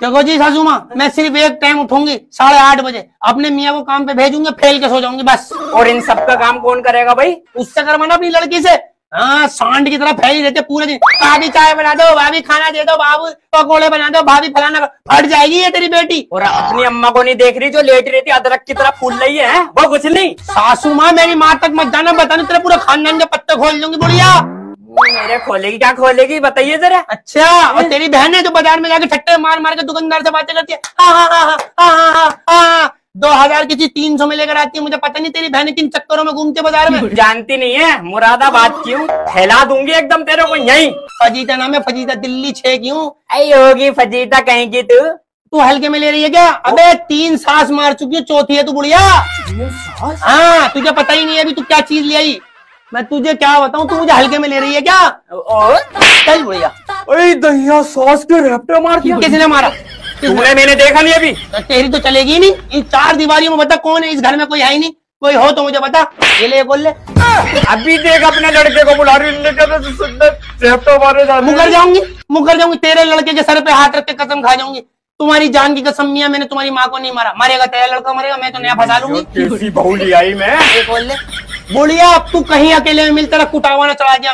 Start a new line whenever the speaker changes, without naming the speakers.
देखो जी सासू माँ मैं सिर्फ़ एक टाइम उठूँगी साढ़े आठ बजे। अपने मियाँ को काम पे भेजूँगी फेल के सो जाऊँगी बस।
और इन सब का काम कौन करेगा भाई?
उससे करवाना अपनी लड़की से। हाँ सांड की तरह फैली रहते पूरे दिन। भाभी चाय बना दो भाभी खाना दे दो बाबू पकौड़े बना दो भाभी फलाना फट जाएगी ये तेरी बेटी।
और अपनी अम्मा को नहीं देख रही जो लेट रही थी अदरक की तरह फूल रही है वो कुछ नहीं।
सासू माँ मेरी माँ तक मत जाना बताने तेरे पूरे खानदान के पत्ते खोल दूँगी बुढ़िया।
मेरे खोलेगी क्या खोलेगी? बताइए जरा।
अच्छा और तेरी बहन है जो बाज़ार में जाके ठट्टे मार मार के दुकानदार से बातें करती है? हाँ हाँ हाँ हाँ हाँ हाँ हाँ दो हज़ार की चीज़ तीन सौ में लेकर आती है मुझे पता नहीं तेरी बहन किन चक्करों में घूमती है बाज़ार में।
जानती नहीं है मुरादाबाद क्यों? फैला दूँगी एकदम तेरे को यही।
फजीता नाम है फजीता दिल्ली छह क्यों?
आई होगी फजीता कहीं की तू।
तू हल्के में ले रही है क्या? अबे तीन सांस मार चुकी है चौथी है तू बुढ़िया। हाँ तुझे पता ही नहीं है अभी तू क्या चीज़ ले आई। मैं तुझे क्या बताऊँ? तू मुझे हल्के में ले रही है क्या?
और?
चल बुढ़िया
ओए दहिया सॉस के रेपटे मार दिया।
किसने मारा?
तूने मैंने देखा नहीं अभी।
तेरी तो चलेगी ही नहीं। इन चार दीवारियों में बता कौन है? इस घर में कोई है ही नहीं। कोई हो तो मुझे बता। ये ले बोल ले।
अभी देख अपने लड़के को बुला रही रेपटो
मुकर जाऊँगी। मुकर जाऊँगी। तेरे लड़के के सर पे हाथ रख के कसम खा जाऊँगी। तुम्हारी जान की कसम मियाँ मैंने तुम्हारी माँ को नहीं मारा। मारेगा तेरा लड़का मरेगा मैं तो नया फंसा लूँगी।
कैसी बहू ले आई मैं।
ये बोल ले। बुढ़िया आप तू कहीं अकेले में मिलता रहा कुटावा ना गया